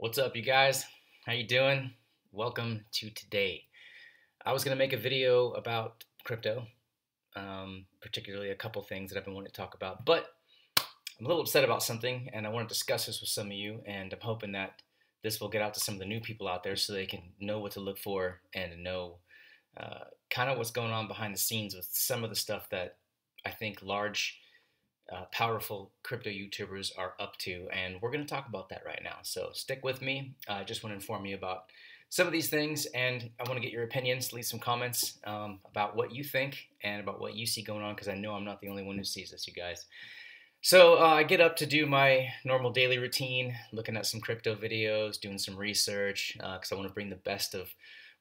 What's up, you guys? How you doing? Welcome to today. I was gonna make a video about crypto, um, particularly a couple things that I've been wanting to talk about, but I'm a little upset about something, and I want to discuss this with some of you, and I'm hoping that this will get out to some of the new people out there so they can know what to look for and know uh, kind of what's going on behind the scenes with some of the stuff that I think large uh, powerful crypto YouTubers are up to, and we're going to talk about that right now. So stick with me. I just want to inform you about some of these things, and I want to get your opinions. Leave some comments um, about what you think and about what you see going on, because I know I'm not the only one who sees this, you guys. So uh, I get up to do my normal daily routine, looking at some crypto videos, doing some research, because uh, I want to bring the best of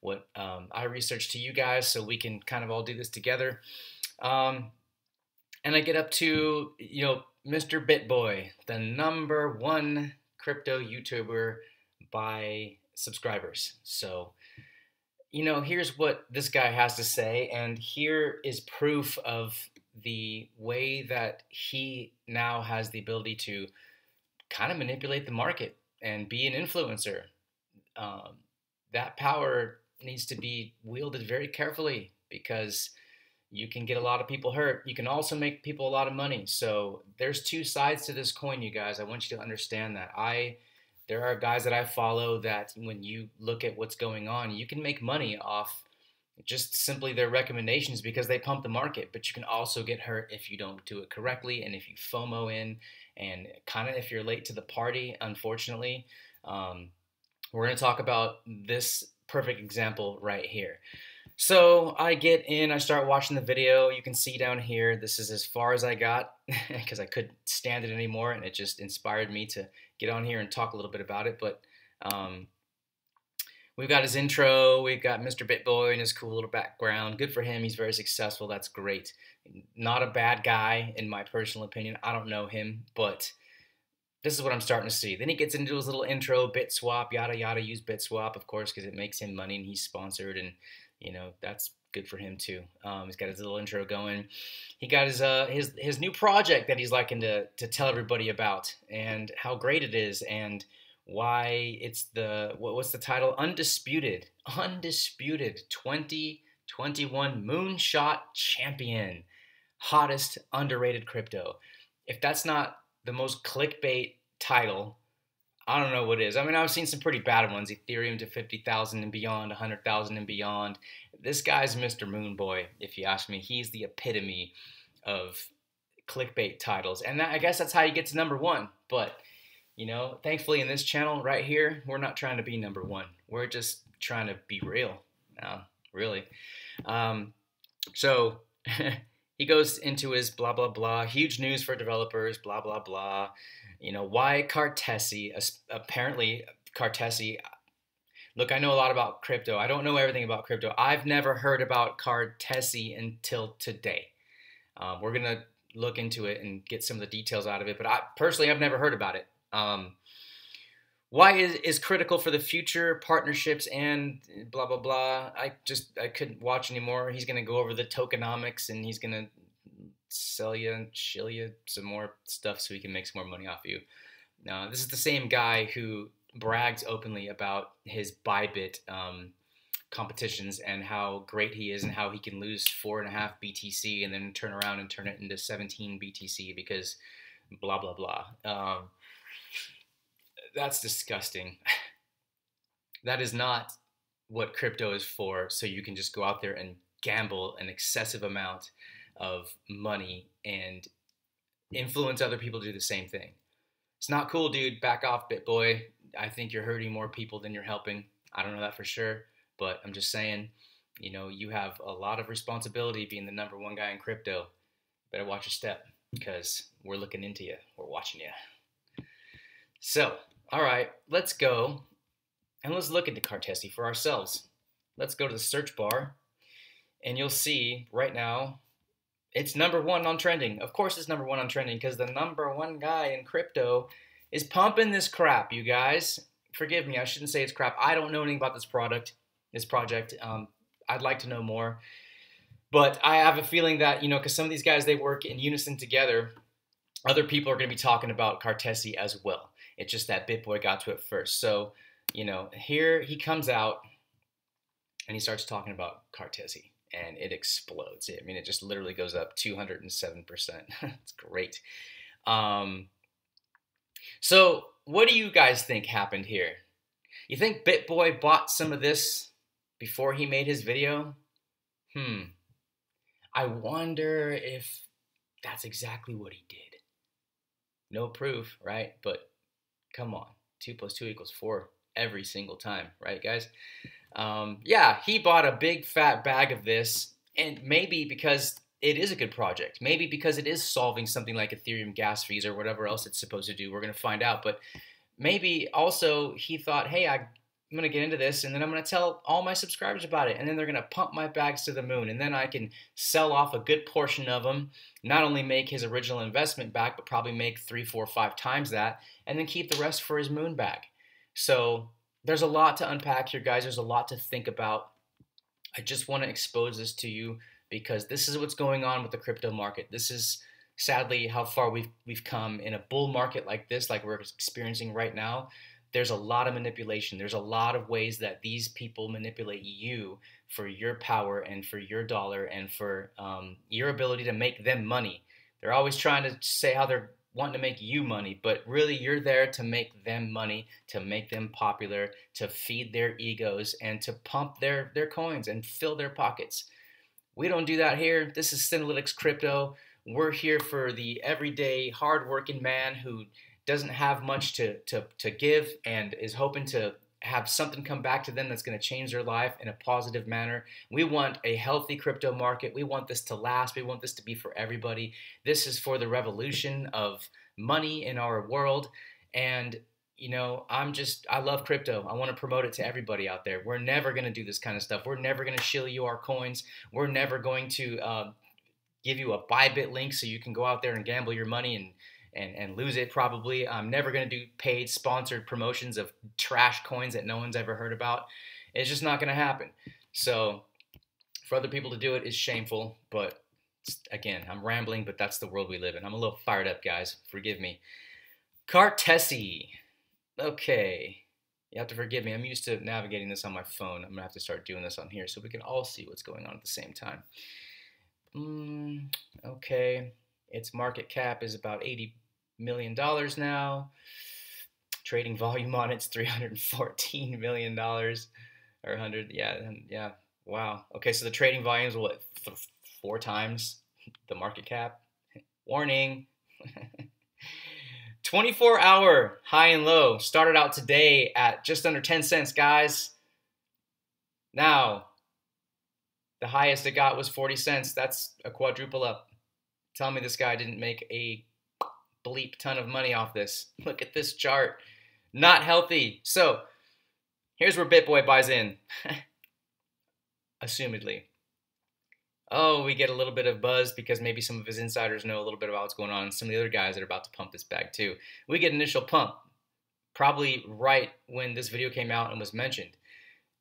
what um, I research to you guys, so we can kind of all do this together. Um, and I get up to, you know, Mr. BitBoy, the number one crypto YouTuber by subscribers. So, you know, here's what this guy has to say, and here is proof of the way that he now has the ability to kind of manipulate the market and be an influencer. Um, that power needs to be wielded very carefully because you can get a lot of people hurt. You can also make people a lot of money. So there's two sides to this coin, you guys. I want you to understand that. I there are guys that I follow that when you look at what's going on, you can make money off just simply their recommendations because they pump the market. But you can also get hurt if you don't do it correctly and if you FOMO in and kind of if you're late to the party, unfortunately. Um, we're going to talk about this perfect example right here. So I get in, I start watching the video. You can see down here, this is as far as I got because I couldn't stand it anymore and it just inspired me to get on here and talk a little bit about it. But um, we've got his intro, we've got Mr. BitBoy and his cool little background. Good for him, he's very successful, that's great. Not a bad guy in my personal opinion. I don't know him, but this is what I'm starting to see. Then he gets into his little intro, BitSwap, yada yada, use BitSwap, of course, because it makes him money and he's sponsored and you know that's good for him too. Um, he's got his little intro going. He got his uh, his his new project that he's liking to to tell everybody about and how great it is and why it's the what, what's the title? Undisputed, undisputed 2021 Moonshot Champion, hottest underrated crypto. If that's not the most clickbait title I don't know what it is. I mean, I've seen some pretty bad ones. Ethereum to 50,000 and beyond, 100,000 and beyond. This guy's Mr. Moonboy, if you ask me. He's the epitome of clickbait titles. And that, I guess that's how you get to number one. But, you know, thankfully in this channel right here, we're not trying to be number one. We're just trying to be real. Uh, really. Um, so he goes into his blah, blah, blah. Huge news for developers, blah, blah, blah. You know, why Cartesi? Apparently, Cartesi. Look, I know a lot about crypto. I don't know everything about crypto. I've never heard about Cartesi until today. Um, we're gonna look into it and get some of the details out of it. But I personally, I've never heard about it. Um, why is, is critical for the future partnerships and blah blah blah. I just I couldn't watch anymore. He's gonna go over the tokenomics and he's gonna sell you and chill you some more stuff so he can make some more money off you. Now, this is the same guy who brags openly about his Bybit um, competitions and how great he is and how he can lose four and a half BTC and then turn around and turn it into 17 BTC because blah, blah, blah. Um, that's disgusting. that is not what crypto is for, so you can just go out there and gamble an excessive amount of money and influence other people to do the same thing. It's not cool, dude. Back off, BitBoy. I think you're hurting more people than you're helping. I don't know that for sure, but I'm just saying, you know, you have a lot of responsibility being the number one guy in crypto. Better watch your step because we're looking into you. We're watching you. So, all right, let's go and let's look at the Cartesi for ourselves. Let's go to the search bar and you'll see right now it's number one on trending. Of course, it's number one on trending because the number one guy in crypto is pumping this crap, you guys. Forgive me, I shouldn't say it's crap. I don't know anything about this product, this project. Um, I'd like to know more. But I have a feeling that, you know, because some of these guys, they work in unison together, other people are going to be talking about Cartesi as well. It's just that BitBoy got to it first. So, you know, here he comes out and he starts talking about Cartesi and it explodes. I mean, it just literally goes up 207%. it's great. Um, so, what do you guys think happened here? You think BitBoy bought some of this before he made his video? Hmm. I wonder if that's exactly what he did. No proof, right? But come on, 2 plus 2 equals 4 every single time, right, guys? Um, yeah, he bought a big fat bag of this, and maybe because it is a good project, maybe because it is solving something like Ethereum gas fees or whatever else it's supposed to do. We're to find out. But maybe also he thought, hey, I I'm going to get into this and then I'm going to tell all my subscribers about it. And then they're going to pump my bags to the moon. And then I can sell off a good portion of them, not only make his original investment back, but probably make three, four, five times that, and then keep the rest for his moon bag. So there's a lot to unpack here, guys. There's a lot to think about. I just want to expose this to you because this is what's going on with the crypto market. This is sadly how far we've we've come in a bull market like this, like we're experiencing right now there's a lot of manipulation. There's a lot of ways that these people manipulate you for your power and for your dollar and for um, your ability to make them money. They're always trying to say how they're wanting to make you money, but really you're there to make them money, to make them popular, to feed their egos, and to pump their, their coins and fill their pockets. We don't do that here. This is Synalytics Crypto. We're here for the everyday, hardworking man who doesn't have much to, to, to give and is hoping to have something come back to them that's going to change their life in a positive manner. We want a healthy crypto market. We want this to last. We want this to be for everybody. This is for the revolution of money in our world. And, you know, I'm just, I love crypto. I want to promote it to everybody out there. We're never going to do this kind of stuff. We're never going to shill you our coins. We're never going to uh, give you a Bybit link so you can go out there and gamble your money and and, and lose it probably. I'm never going to do paid sponsored promotions of trash coins that no one's ever heard about. It's just not going to happen. So for other people to do it is shameful, but again, I'm rambling, but that's the world we live in. I'm a little fired up, guys. Forgive me. Cartesi. Okay. You have to forgive me. I'm used to navigating this on my phone. I'm going to have to start doing this on here so we can all see what's going on at the same time. Mm, okay. Its market cap is about 80 million dollars now. Trading volume on it's 314 million dollars or 100 yeah yeah wow. Okay so the trading volume is what four times the market cap? Warning. 24 hour high and low started out today at just under 10 cents guys. Now the highest it got was 40 cents. That's a quadruple up. Tell me this guy didn't make a bleep ton of money off this. Look at this chart. Not healthy. So here's where BitBoy buys in. Assumedly. Oh, we get a little bit of buzz because maybe some of his insiders know a little bit about what's going on. Some of the other guys that are about to pump this bag too. We get initial pump, probably right when this video came out and was mentioned.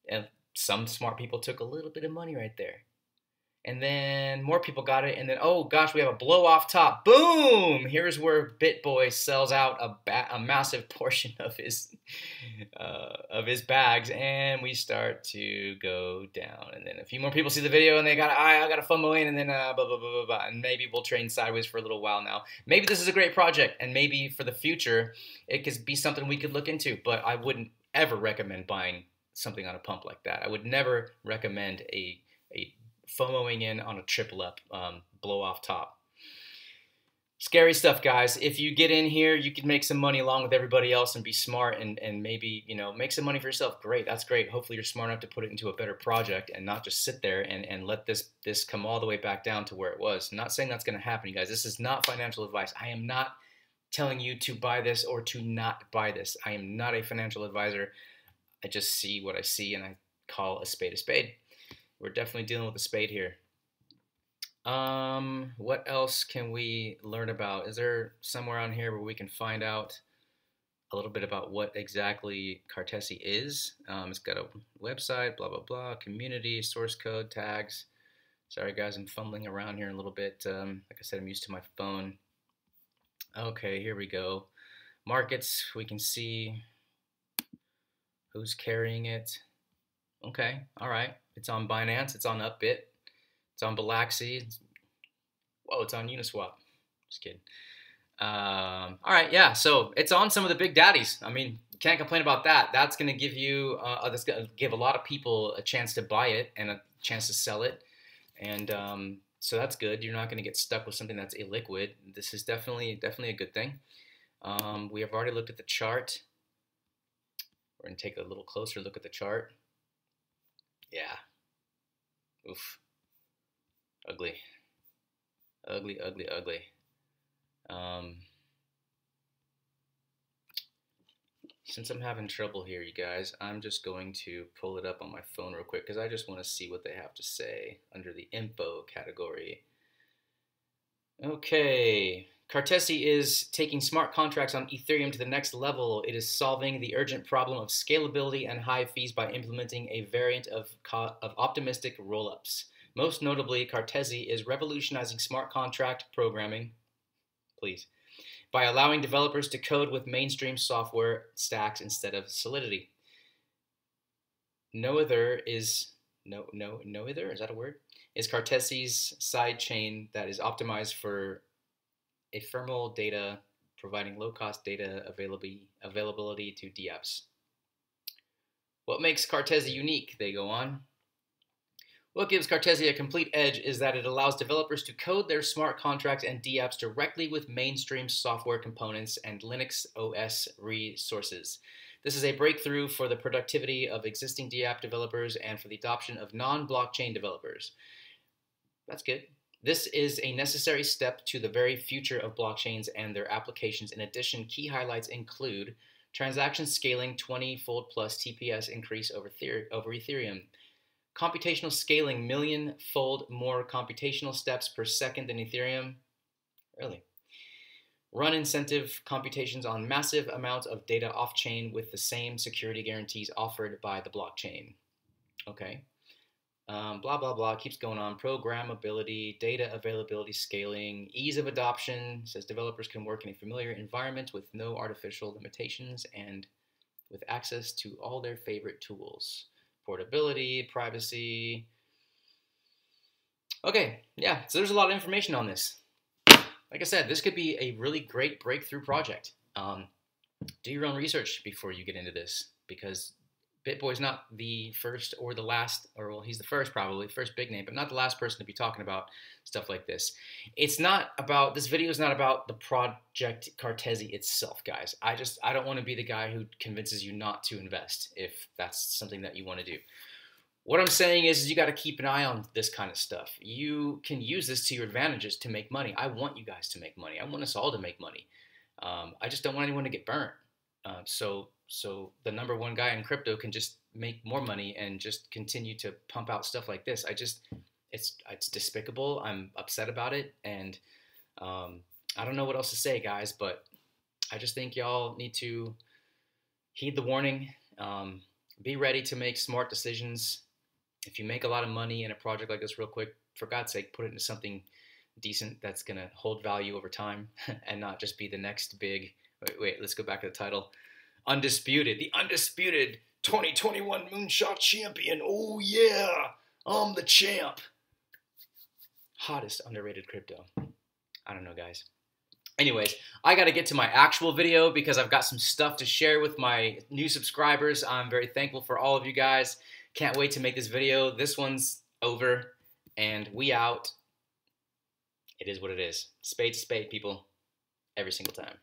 And some smart people took a little bit of money right there and then more people got it, and then oh gosh, we have a blow off top. Boom! Here's where BitBoy sells out a, ba- a massive portion of his uh, of his bags, and we start to go down. And then a few more people see the video, and they got I, I got a fumble in, and then uh, blah blah blah blah blah. And maybe we'll train sideways for a little while now. Maybe this is a great project, and maybe for the future it could be something we could look into. But I wouldn't ever recommend buying something on a pump like that. I would never recommend a a FOMOing in on a triple up um, blow off top. Scary stuff, guys. If you get in here, you can make some money along with everybody else and be smart and, and maybe, you know, make some money for yourself. Great. That's great. Hopefully you're smart enough to put it into a better project and not just sit there and, and let this this come all the way back down to where it was. I'm not saying that's going to happen, you guys. This is not financial advice. I am not telling you to buy this or to not buy this. I am not a financial advisor. I just see what I see and I call a spade a spade we're definitely dealing with a spade here. Um, what else can we learn about? Is there somewhere on here where we can find out a little bit about what exactly Cartesi is? Um, it's got a website, blah, blah, blah, community, source code, tags. Sorry, guys, I'm fumbling around here a little bit. Um, like I said, I'm used to my phone. Okay, here we go. Markets, we can see who's carrying it. Okay, all right. It's on Binance, it's on Upbit, it's on Bilaxy. It's, whoa, it's on Uniswap. Just kidding. Um, all right, yeah. So it's on some of the big daddies. I mean, can't complain about that. That's going to give you, uh, that's going to give a lot of people a chance to buy it and a chance to sell it, and um, so that's good. You're not going to get stuck with something that's illiquid. This is definitely, definitely a good thing. Um, we have already looked at the chart. We're going to take a little closer look at the chart. Yeah. Oof. Ugly. Ugly, ugly, ugly. Um, since I'm having trouble here, you guys, I'm just going to pull it up on my phone real quick because I just want to see what they have to say under the info category. Okay, Cartesi is taking smart contracts on Ethereum to the next level. It is solving the urgent problem of scalability and high fees by implementing a variant of, of optimistic rollups. Most notably, Cartesi is revolutionizing smart contract programming. Please by allowing developers to code with mainstream software stacks instead of Solidity. No other is no no no other is that a word? Is Cartesi's side chain that is optimized for ephemeral data, providing low cost data availability availability to dApps. What makes Cartesi unique? They go on. What gives Cartesi a complete edge is that it allows developers to code their smart contracts and dApps directly with mainstream software components and Linux OS resources. This is a breakthrough for the productivity of existing dApp developers and for the adoption of non-blockchain developers. That's good. This is a necessary step to the very future of blockchains and their applications. In addition, key highlights include transaction scaling 20-fold plus TPS increase over, over Ethereum, computational scaling million-fold more computational steps per second than Ethereum. Really? Run incentive computations on massive amounts of data off-chain with the same security guarantees offered by the blockchain. Okay. Um, blah, blah, blah, keeps going on. Programmability, data availability, scaling, ease of adoption. Says developers can work in a familiar environment with no artificial limitations and with access to all their favorite tools portability, privacy. Okay, yeah, so there's a lot of information on this. Like I said, this could be a really great breakthrough project. Um, do your own research before you get into this because BitBoy's not the first or the last, or well, he's the first probably, first big name, but not the last person to be talking about stuff like this. It's not about, this video is not about the project Cartesi itself, guys. I just, I don't want to be the guy who convinces you not to invest if that's something that you want to do. What I'm saying is, is you got to keep an eye on this kind of stuff. You can use this to your advantages to make money. I want you guys to make money. I want us all to make money. Um, I just don't want anyone to get burnt. Uh, so so the number one guy in crypto can just make more money and just continue to pump out stuff like this. I just it's it's despicable. I'm upset about it, and um, I don't know what else to say, guys. But I just think y'all need to heed the warning. Um, be ready to make smart decisions. If you make a lot of money in a project like this, real quick, for God's sake, put it into something decent that's gonna hold value over time, and not just be the next big. Wait, wait. Let's go back to the title undisputed, the undisputed 2021 Moonshot Champion. Oh, yeah, I'm the champ. Hottest underrated crypto. I don't know, guys. Anyways, I got to get to my actual video because I've got some stuff to share with my new subscribers. I'm very thankful for all of you guys. Can't wait to make this video. This one's over, and we out. It is what it is. Spade to spade, people. Every single time.